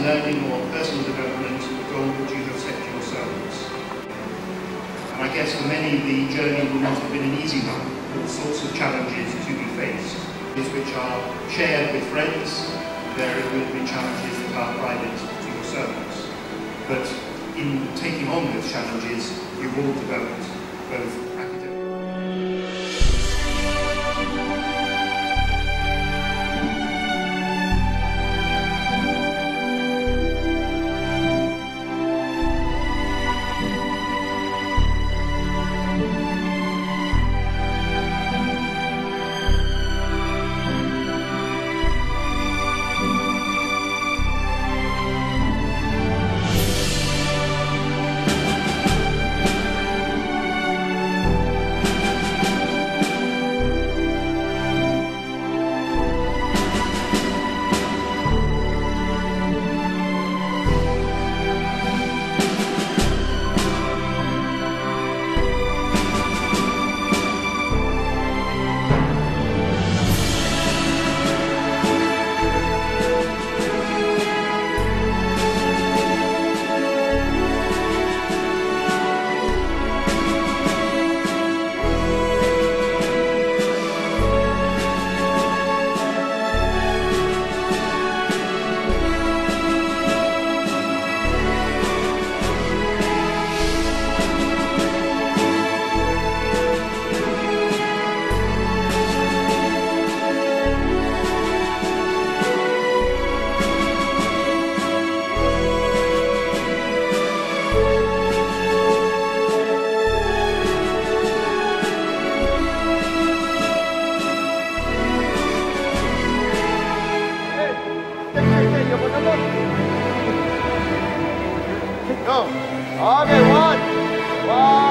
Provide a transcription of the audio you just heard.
in learning or personal development, a goal that you have set yourselves. And I guess for many the journey will not have been an easy one, all sorts of challenges to be faced, which are shared with friends, there will be challenges that are private to yourselves. But in taking on those challenges, you've all developed both Go. Okay, one. One.